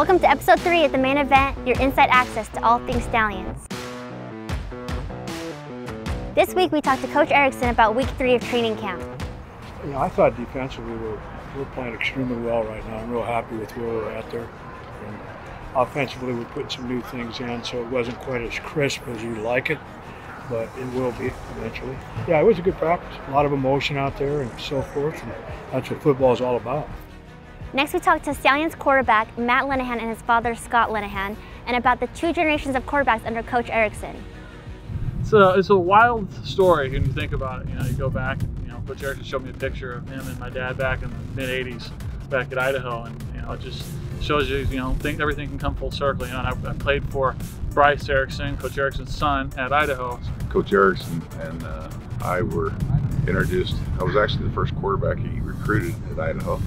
Welcome to episode three of the Mane Event, your inside access to all things Stallions. This week we talked to Coach Erickson about week three of training camp. You know, I thought defensively we were, we're playing extremely well right now. I'm real happy with where we're at there. And offensively, we put some new things in, so it wasn't quite as crisp as you'd like it, but it will be eventually. Yeah, it was a good practice. A lot of emotion out there and so forth, and that's what football is all about. Next, we talked to Stallions quarterback Matt Linehan and his father Scott Linehan, and about the two generations of quarterbacks under Coach Erickson. It's a, it's a wild story when you think about it. You know, you go back, you know, Coach Erickson showed me a picture of him and my dad back in the mid 80s, back at Idaho, and you know, it just shows you, you know, think everything can come full circle. You know, and I, I played for Bryce Erickson, Coach Erickson's son, at Idaho. Coach Erickson and uh, I were introduced. I was actually the first quarterback he recruited at Idaho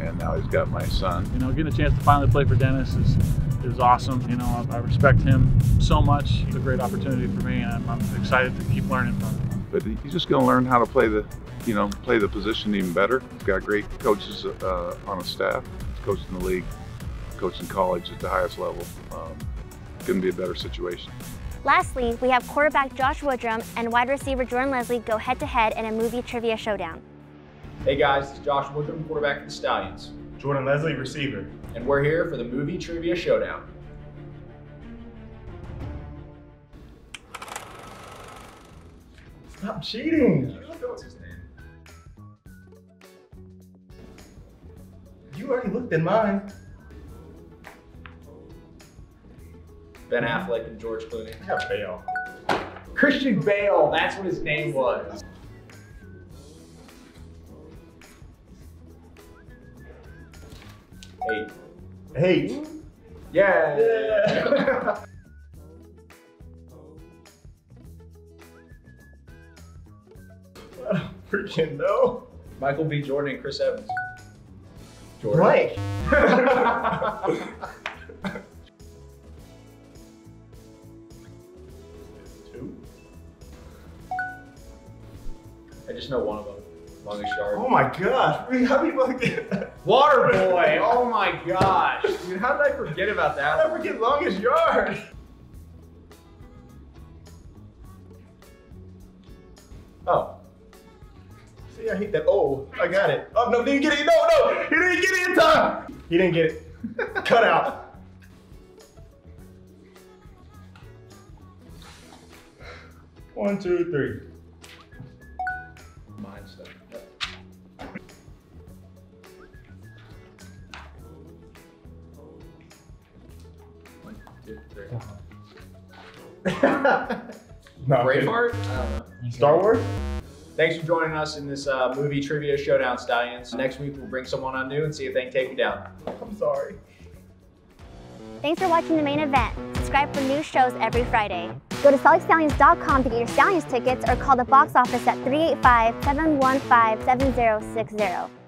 and now he's got my son. You know, getting a chance to finally play for Dennis is is awesome. You know, I, I respect him so much. It's a great opportunity for me, and I'm, I'm excited to keep learning from him. But he's just going to learn how to play the, you know, play the position even better. He's got great coaches uh, on his staff. He's coached in the league, coached in college at the highest level. Um, couldn't be a better situation. Lastly, we have quarterback Josh Woodrum and wide receiver Jordan Leslie go head-to-head -head in a movie trivia showdown. Hey guys, it's Josh Woodrum, quarterback of the Stallions. Jordan Leslie, receiver. And we're here for the movie trivia showdown. Stop cheating! I don't know what's his name. You already looked at mine. Ben Affleck and George Clooney. Got Bale. Christian Bale, that's what his name was. Eight. Eight. Yeah. Yeah. I don't freaking know. Michael B. Jordan and Chris Evans. Jordan. Blank. Two. I just know one of them. Longest yard. Oh my gosh. How do you fucking get that? Water boy. Oh my gosh. Dude, how did I forget about that? How did I forget longest yard? Oh. See, I hate that. Oh, I got it. Oh, no, didn't get it. No, no, he didn't get it in time. He didn't get it. Cut out. One, two, three. No, I'm. Braveheart? I don't know. Star Wars? Thanks for joining us in this uh, movie trivia showdown, Stallions. Next week we'll bring someone on new and see if they can take me down. I'm sorry. Thanks for watching the Mane Event. Subscribe for new shows every Friday. Go to SaltLakeStallions.com to get your Stallions tickets or call the box office at 385 715 7060.